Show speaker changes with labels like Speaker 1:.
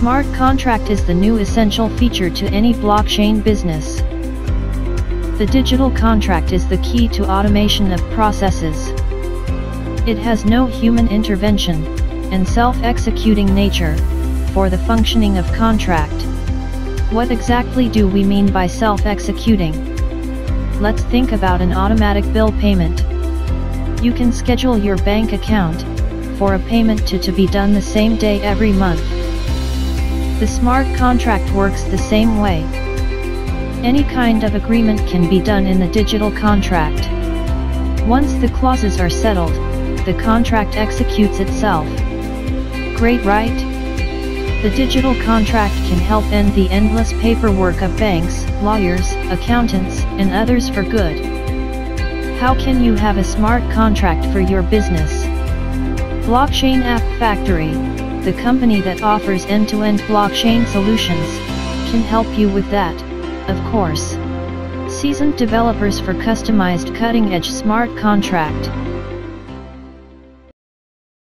Speaker 1: smart contract is the new essential feature to any blockchain business. The digital contract is the key to automation of processes. It has no human intervention, and self-executing nature, for the functioning of contract. What exactly do we mean by self-executing? Let's think about an automatic bill payment. You can schedule your bank account, for a payment to, to be done the same day every month. The smart contract works the same way. Any kind of agreement can be done in the digital contract. Once the clauses are settled, the contract executes itself. Great right? The digital contract can help end the endless paperwork of banks, lawyers, accountants, and others for good. How can you have a smart contract for your business? Blockchain App Factory, the company that offers end-to-end blockchain solutions, can help you with that, of course. Seasoned developers for customized cutting-edge smart contract.